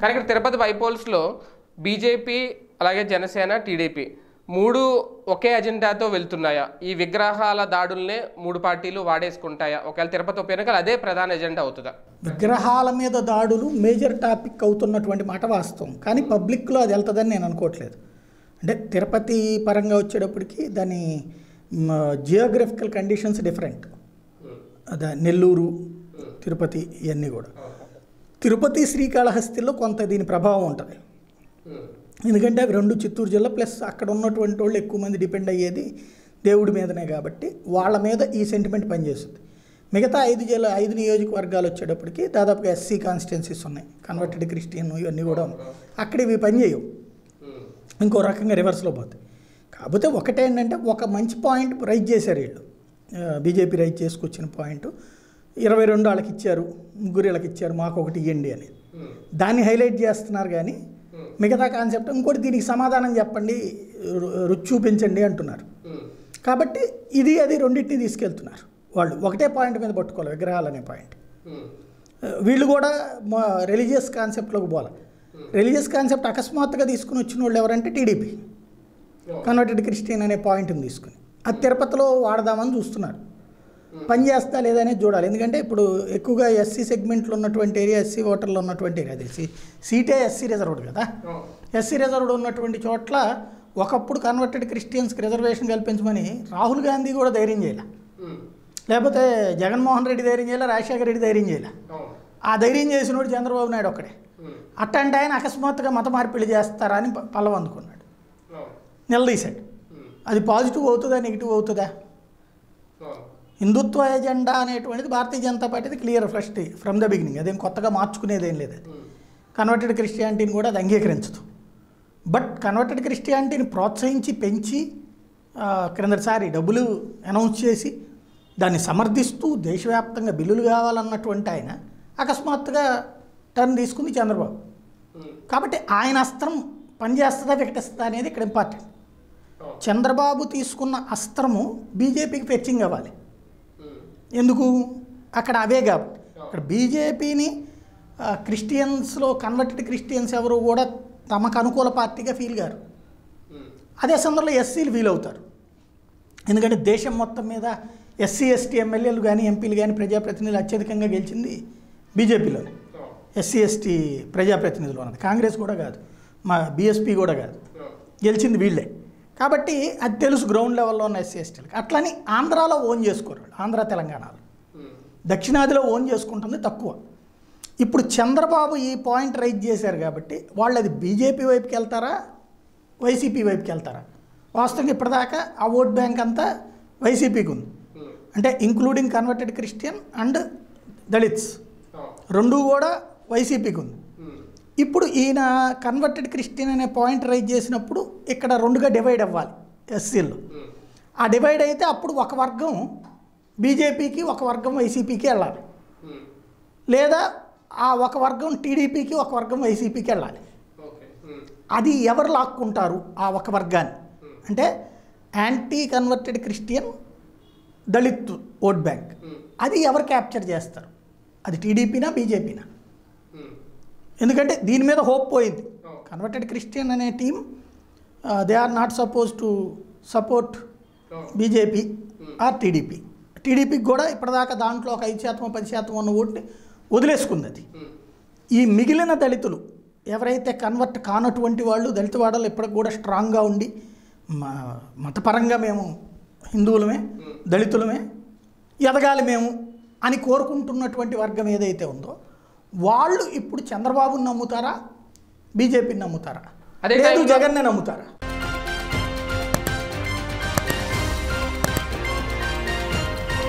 కానీ ఇక్కడ తిరుపతి బైపోల్స్లో బీజేపీ అలాగే జనసేన టీడీపీ మూడు ఒకే అజెండాతో వెళ్తున్నాయా? ఈ విగ్రహాల దాడుల్నే మూడు పార్టీలు వాడేసుకుంటాయా? ఒకవేళ తిరుపతి ఉప ఎన్నికలు అదే ప్రధాన ఎజెండా అవుతుందా? విగ్రహాల మీద దాడులు మేజర్ టాపిక్ అవుతున్నటువంటి మాట వాస్తవం. కానీ పబ్లిక్లో అది వెళ్తుందని నేను అనుకోవట్లేదు. అంటే తిరుపతి పరంగా వచ్చేటప్పటికి దాని జియోగ్రఫికల్ కండిషన్స్ డిఫరెంట్. అదే నెల్లూరు తిరుపతి ఇవన్నీ కూడా. తిరుపతి శ్రీకాళహస్తిలో కొంత దీని ప్రభావం ఉంటుంది. ఎందుకంటే అవి రెండు చిత్తూరు జిల్లా ప్లస్ అక్కడ ఉన్నటువంటి వాళ్ళు ఎక్కువ మంది డిపెండ్ అయ్యేది దేవుడి మీదనే కాబట్టి వాళ్ళ మీద ఈ సెంటిమెంట్ పనిచేస్తుంది. మిగతా ఐదు జిల్లా ఐదు నియోజకవర్గాలు వచ్చేటప్పటికి దాదాపుగా ఎస్సీ కాన్స్టిట్యున్సీస్ ఉన్నాయి. కన్వర్టెడ్ క్రిస్టియన్ ఇవన్నీ కూడా ఉన్నాయి. అక్కడ ఇవి పనిచేయవు ఇంకో రకంగా రివర్స్లో పోతాయి. కాకపోతే ఒకటేంటంటే ఒక మంచి పాయింట్ రైజ్ చేశారు వీళ్ళు. బీజేపీ రైజ్ చేసుకొచ్చిన పాయింట్ ఇరవై రెండు వాళ్ళకి ఇచ్చారు ముగ్గురు వీళ్ళకి ఇచ్చారు మాకు ఒకటి ఇవ్వండి అనేది దాన్ని హైలైట్ చేస్తున్నారు కానీ మిగతా కాన్సెప్ట్ ఇంకోటి దీనికి సమాధానం చెప్పండి రుచి చూపించండి అంటున్నారు. కాబట్టి ఇది అది రెండింటిని తీసుకెళ్తున్నారు వాళ్ళు. ఒకటే పాయింట్ మీద పట్టుకోవాలి విగ్రహాలు అనే పాయింట్ వీళ్ళు కూడా మా రిలీజియస్ కాన్సెప్ట్లోకి పోవాలి. రిలీజియస్ కాన్సెప్ట్ అకస్మాత్తుగా తీసుకుని వచ్చిన వాళ్ళు ఎవరంటే టీడీపీ. కన్వర్టెడ్ క్రిస్టియన్ అనే పాయింట్ని తీసుకుని. అది తిరుపతిలో వాడదామని చూస్తున్నారు. పని చేస్తా లేదనేది చూడాలి. ఎందుకంటే ఇప్పుడు ఎక్కువగా ఎస్సీ సెగ్మెంట్లో ఉన్నటువంటి ఏరియా ఎస్సీ ఓటర్లో ఉన్నటువంటి ఏరియా తెలిసి. సీటే ఎస్సీ రిజర్వ్డ్ కదా. ఎస్సీ రిజర్వ్డ్ ఉన్నటువంటి చోట్ల ఒకప్పుడు కన్వర్టెడ్ క్రిస్టియన్స్కి రిజర్వేషన్ కల్పించమని రాహుల్ గాంధీ కూడా ధైర్యం చేయాలి. లేకపోతే జగన్మోహన్ రెడ్డి ధైర్యం చేయాలి? రాజశేఖర రెడ్డి ధైర్యం చేయాలి? ఆ ధైర్యం చేసినోడు చంద్రబాబు నాయుడు ఒక్కడే. అట్టంటే ఆయన అకస్మాత్తుగా మత మార్పిడి చేస్తారా అని పల్లవ అందుకున్నాడు. నిలదీశాడు. అది పాజిటివ్ అవుతుందా నెగిటివ్ అవుతుందా? హిందుత్వ ఎజెండా అనేటువంటిది భారతీయ జనతా పార్టీది clear first from the beginning అదేం కొత్తగా మార్చుకునేదేం లేదు. అది కన్వర్టెడ్ క్రిస్టియానిటీని కూడా అది అంగీకరించదు. బట్ కన్వర్టెడ్ క్రిస్టియానిటీని ప్రోత్సహించి పెంచి క్రిందటిసారి డబ్బులు అనౌన్స్ చేసి దాన్ని సమర్థిస్తూ దేశవ్యాప్తంగా బిల్లులు కావాలన్నటువంటి ఆయన అకస్మాత్తుగా టర్న్ తీసుకుంది చంద్రబాబు. కాబట్టి ఆయన అస్త్రం పనిచేస్తుందా వికటిస్తుందా అనేది ఇక్కడ ఇంపార్టెంట్ చంద్రబాబు తీసుకున్న అస్త్రము బీజేపీకి ఫెచ్చింగ్ అవ్వాలి. ఎందుకు? అక్కడ అవే కాబట్టి ఇక్కడ బీజేపీని క్రిస్టియన్స్లో కన్వర్టెడ్ క్రిస్టియన్స్ ఎవరు కూడా తమకు అనుకూల పార్టీగా ఫీల్ గారు. అదే సందర్భంలో ఎస్సీలు ఫీల్ అవుతారు. ఎందుకంటే దేశం మొత్తం మీద ఎస్సీ ఎస్టీ ఎమ్మెల్యేలు కానీ ఎంపీలు కానీ ప్రజాప్రతినిధులు అత్యధికంగా గెలిచింది బీజేపీలోనే ఎస్సీ ఎస్టీ ప్రజాప్రతినిధులు అన్నది కాంగ్రెస్ కూడా కాదు. మా బీఎస్పీ కూడా కాదు. గెలిచింది వీళ్ళే. కాబట్టి అది తెలుసు గ్రౌండ్ లెవెల్లో ఉన్న ఎస్సీ ఎస్టీలకి అట్లని ఆంధ్రాలో ఓన్ చేసుకోరు ఆంధ్ర తెలంగాణలో. దక్షిణాదిలో ఓన్ చేసుకుంటుంది తక్కువ. ఇప్పుడు చంద్రబాబు ఈ పాయింట్ రైజ్ చేశారు కాబట్టి వాళ్ళు అది బీజేపీ వైపుకి వెళ్తారా వైసీపీ వైపుకి వెళ్తారా? వాస్తవంగా ఇప్పటిదాకా ఆ ఓట్ బ్యాంక్ అంతా వైసీపీకి ఉంది. అంటే including converted Christian and Dalits రెండు కూడా వైసీపీకి ఉంది. ఇప్పుడు ఈయన కన్వర్టెడ్ క్రిస్టియన్ అనే పాయింట్ రైజ్ చేసినప్పుడు ఇక్కడ రెండుగా డివైడ్ అవ్వాలి ఎస్సీల్లో ఆ డివైడ్ అయితే అప్పుడు ఒక వర్గం బీజేపీకి ఒక వర్గం వైసీపీకి వెళ్ళాలి. లేదా ఆ ఒక వర్గం టీడీపీకి ఒక వర్గం వైసీపీకి వెళ్ళాలి. అది ఎవరు లాక్కుంటారు ఆ ఒక వర్గాన్ని? అంటే anti converted Christian Dalit vote bank. అది ఎవరు క్యాప్చర్ చేస్తారు? అది టీడీపీనా బీజేపీనా ఎందుకంటే దీని మీద హోప్ పోయింది. కన్వర్టెడ్ క్రిస్టియన్ అనే team they are not suppose to support BJP or TDP టీడీపీకి కూడా ఇప్పటిదాకా దాంట్లో ఒక ఐదు శాతం పది శాతం ఉన్న ఓటుని వదిలేసుకుంది అది. ఈ మిగిలిన దళితులు ఎవరైతే కన్వర్ట్ కానటువంటి వాళ్ళు దళిత వాడలు ఇప్పటికి కూడా స్ట్రాంగ్గా ఉండి మా మతపరంగా మేము హిందువులమే దళితులమే ఎదగాలి మేము అని కోరుకుంటున్నటువంటి వర్గం ఏదైతే ఉందో వాళ్ళు ఇప్పుడు చంద్రబాబుని నమ్ముతారా? బీజేపీని నమ్ముతారా? అదే జగన్నే నమ్ముతారా?